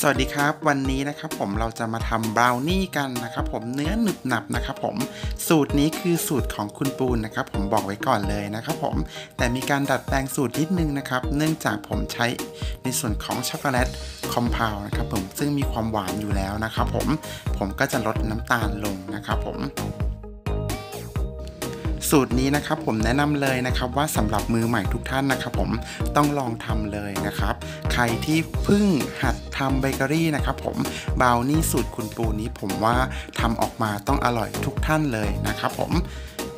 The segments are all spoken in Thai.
สวัสดีครับ วันนี้นะครับผมเราจะมาทำบราวนี่กันนะครับผมเนื้อหนึบหนับนะครับผมสูตรนี้คือสูตรของคุณปูนนะครับผมบอกไว้ก่อนเลยนะครับผมแต่มีการดัดแปลงสูตรนิดนึงนะครับเนื่องจากผมใช้ในส่วนของช็อกโกแลตคอมเพลนะครับผมซึ่งมีความหวานอยู่แล้วนะครับผมผมก็จะลดน้ำตาลลงนะครับผม สูตรนี้นะครับผมแนะนำเลยนะครับว่าสำหรับมือใหม่ทุกท่านนะครับผมต้องลองทำเลยนะครับ ใครที่เพิ่งหัดทำเบเกอรี่นะครับผมบราวนี่สูตรคุณปูนี้ผมว่าทำออกมาต้องอร่อยทุกท่านเลยนะครับผม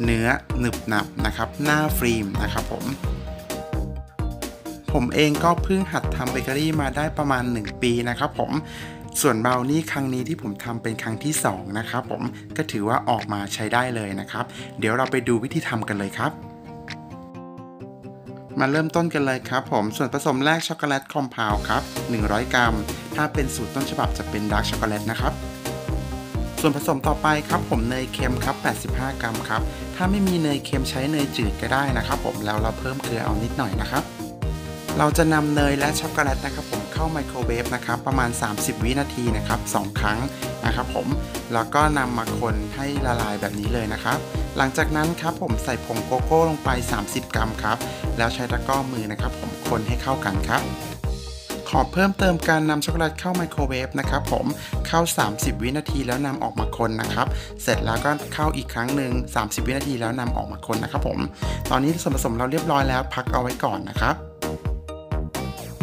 เนื้อหนึบหนับนะครับหน้าฟิล์มนะครับผมผมเองก็เพิ่งหัดทำเบเกอรี่มาได้ประมาณ 1 ปีนะครับผม ส่วนบราวนี่ครั้งนี้ที่ผมทำเป็นครั้งที่ 2 นะครับผมก็ถือว่าออกมาใช้ได้เลยนะครับ เดี๋ยวเราไปดูวิธีทำกันเลยครับมาเริ่มต้นกันเลยครับผมส่วนผสมแรกช็อกโกแลต compound ครับ 100 กรัม ถ้าเป็นสูตรต้นฉบับจะเป็น dark chocolate นะครับ ส่วนผสมต่อไปครับผมเนยเค็มครับ 85 กรัมครับ ถ้าไม่มีเนยเค็มใช้เนยจืดก็ได้นะครับ ผมแล้วเราเพิ่มเกลือเอานิดหน่อยนะครับ เราจะนำเนยและช็อกโกแลตนะครับผม เข้าไมโครเวฟนะครับประมาณ 30 วินาทีนะครับ2ครั้งนะครับผมแล้วก็นำมาคนให้ละลายแบบนี้เลยนะครับ หลังจากนั้นครับผมใส่ผงโกโก้ลงไป 30 กรัมครับแล้วใช้ตะกร้อมือนะครับ ผมคนให้เข้ากันครับขอเพิ่มเติมการนำช็อกโกแลตเข้าไมโครเวฟนะครับผมเข้า 30 วินาทีแล้วนำออกมาคนนะครับ เสร็จแล้วก็เข้าอีกครั้งหนึ่ง30 วินาทีแล้วนำออกมาคนนะครับผม ตอนนี้ส่วนผสมเราเรียบร้อยแล้วพักเอาไว้ก่อนนะครับ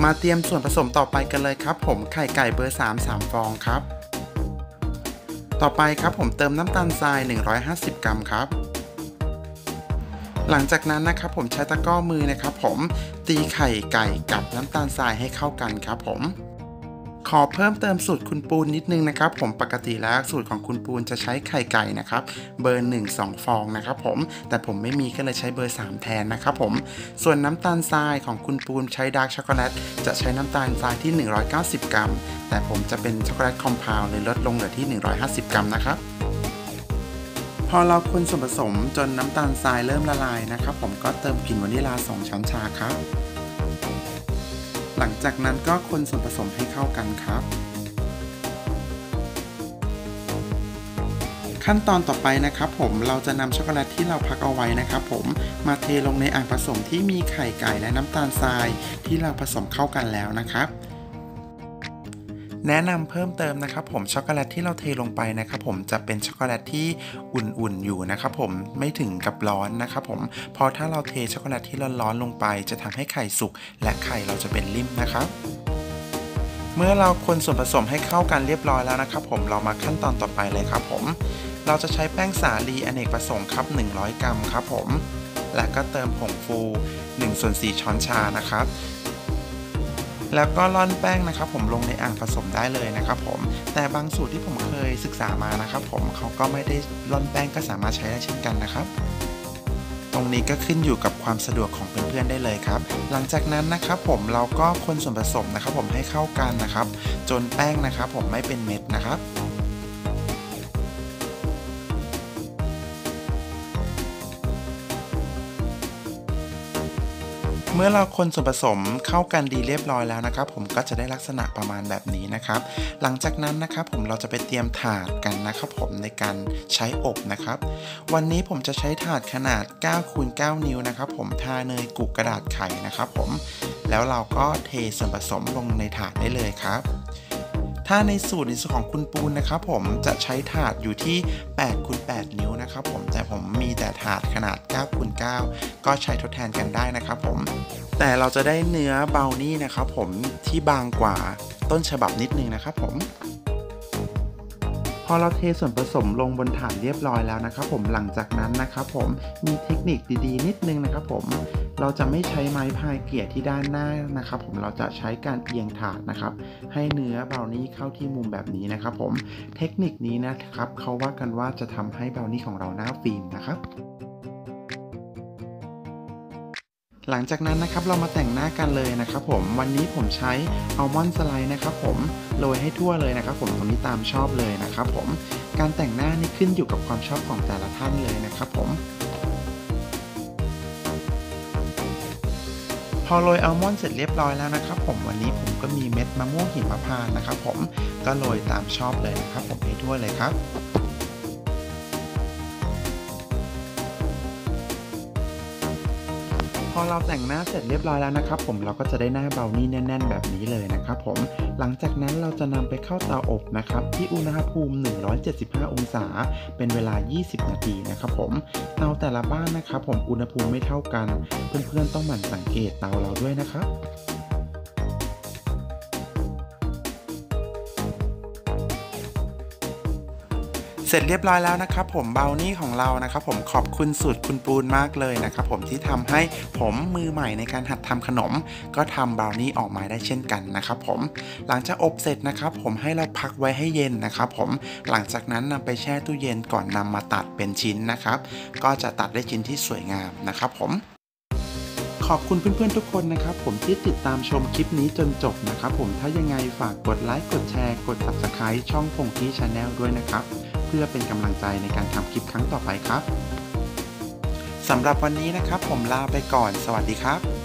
มาเตรียมส่วนผสมต่อไปกันเลยครับ ผมไข่ไก่เบอร์ 3 3 ฟองครับ ต่อไปครับผมเติมน้ำตาลทราย 150 กรัมครับ หลังจากนั้นนะครับผมใช้ตะกร้อมือนะครับ ผมตีไข่ไก่กับน้ำตาลทรายให้เข้ากันครับผม ขอเพิ่มเติมสูตรคุณปูนนิดนึงนะครับ ผมปกติแล้วสูตรของคุณปูนจะใช้ไข่ไก่นะครับเบอร์ 1 2 ฟองนะครับผมแต่ผมไม่มีก็เลยใช้เบอร์ 3 แทนนะครับผมส่วนน้ำตาลทรายของคุณปูนใช้ dark ช็อกโกแลตจะใช้น้ำตาลทรายที่ 190 กรัม แต่ผมจะเป็นช็อกโกแลต compound เลยลดลงเหลือที่ 150 กรัมนะครับพอเราคนส่วนผสมจนน้ำตาลทรายเริ่มละลายนะครับ ผมก็เติมกลิ่นวานิลา 2 ช้อนชาครับ หลังจากนั้นก็คนส่วนผสมให้เข้ากันครับ ขั้นตอนต่อไปนะครับ ผมเราจะนำช็อกโกแลตที่เราพักเอาไว้นะครับ ผมมาเทลงในอ่างผสมที่มีไข่ไก่และน้ำตาลทรายที่เราผสมเข้ากันแล้วนะครับ แนะนำเพิ่มเติมนะครับผมช็อกโกแลตที่เราเทลงไปนะครับผมจะเป็นช็อกโกแลตที่อุ่นๆอยู่นะครับผมไม่ถึงกับร้อนนะครับผมพราะถ้าเราเทช็อกโกแลตที่ร้อนๆลงไป จะทำให้ไข่สุกและไข่เราจะเป็นริ่มนะครับเมื่อเราคนส่วนผสมให้เข้ากันเรียบร้อยแล้วนะครับผมเรามาขั้นตอนต่อไปเลยครับผม เราจะใช้แป้งสาลีอเนกประสงค์ครับ 100 กรัมครับผม และก็เติมผงฟู1ส่วน4ช้อนชานะครับ แล้วก็ร่อนแป้งนะครับ ผมลงในอ่างผสมได้เลยนะครับผมแต่บางสูตรที่ผมเคยศึกษามานะครับ ผมเขาก็ไม่ได้ร่อนแป้งก็สามารถใช้ได้เช่นกันนะครับตรงนี้ก็ขึ้นอยู่กับความสะดวกของเพื่อนๆได้เลยครับ หลังจากนั้นนะครับผมเราก็คนส่วนผสมนะครับ ผมให้เข้ากันนะครับ จนแป้งนะครับ ผมไม่เป็นเม็ดนะครับ เมื่อเราคนส่วนผสมเข้ากันดีเรียบร้อยแล้วนะครับ ผมก็จะได้ลักษณะประมาณแบบนี้นะครับ หลังจากนั้นนะครับผมเราจะไปเตรียมถาดกันนะครับผมในการใช้อบนะครับ วันนี้ผมจะใช้ถาดขนาด9คูณ9นิ้วนะครับ ผมทาเนยกุกกระดาษไข่นะครับ ผมแล้วเราก็เทส่วนผสมลงในถาดได้เลยครับ ถ้าในสูตรในส่วนของคุณปูนนะครับผมจะใช้ถาดอยู่ที่8คูณ8นิ้วนะครับผมแต่ผมมีแต่ถาดขนาด9คูณ9ก็ใช้ทดแทนกันได้นะครับผม แต่เราจะได้เนื้อเบลนี่นะครับผมที่บางกว่าต้นฉบับนิดนึงนะครับผม อเราเทส่วนผสมลงบนฐานเรียบร้อยแล้วนะครับผมหลังจากนั้นนะครับผมมีเทคนิคดีๆ นิดนึงนะครับผมเราจะไม่ใช้ไม้พายเกลี่ยที่ด้านหน้านะครับ ผมเราจะใช้การเอียงถาดนะครับ ให้เนื้อบราวนี่เข้าที่มุมแบบนี้นะครับผมเทคนิคนี้นะครับเขาว่ากันว่าจะทำให้บราวนี่ของเราหน้าฟิล์มนะครับ หลังจากนั้นนะครับเรามาแต่งหน้ากันเลยนะครับผมวันนี้ผมใช้อัลมอนด์ slice นะครับผมโรยให้ทั่วเลยนะครับผมตรงนี้ตามชอบเลยนะครับผมการแต่งหน้านี่ขึ้นอยู่กับความชอบของแต่ละท่านเลยนะครับผมพอโรยอัลมอนด์เสร็จเรียบร้อยแล้วนะครับผมวันนี้ผมก็มีเม็ดมะม่วงหิมพานต์นะครับผมก็โรยตามชอบเลยนะครับผมให้ทั่วเลยครับ พอเราแต่งหน้าเสร็จเรียบร้อยแล้วนะครับผมเราก็จะได้หน้าเบลนี่แน่น ๆ แบบนี้เลยนะครับผมหลังจากนั้นเราจะนำไปเข้าเตาอบนะครับที่อุณหภูมิ 175 องศา เป็นเวลา 20 นาทีนะครับผมเตาแต่ละบ้านนะครับผมอุณหภูมิไม่เท่ากัน เพื่อนๆต้องหมั่นสังเกตเตาเราด้วยนะครับ สร็จเรียบร้อยแล้วนะครับผมเบลนี่ของเรานะครับผมขอบคุณสูตรคุณปูนมากเลยนะครับผมที่ทำให้ผมมือใหม่ในการหัดทำขนม ก็ทำบราวนี่ออกมาได้เช่นกันนะครับผมหลังจากอบเสร็จนะครับผมให้เราพักไว้ให้เย็นนะครับผมหลังจากนั้นนำไปแช่ตู้เย็นก่อนนำมาตัดเป็นชิ้นนะครับ ก็จะตัดได้ชิ้นที่สวยงามนะครับผมขอบคุณเพื่อนๆทุกคนนะครับผมที่ติดตามชมคลิปนี้จนจบนะครับผมถ้ายังไงฝากกดไลค์กดแชร์กด subscribe ช่องพงที่ channel ด้วยนะครับ เพื่อเป็นกำลังใจในการทำคลิปครั้งต่อไปครับสำหรับวันนี้นะครับผมลาไปก่อน สวัสดีครับ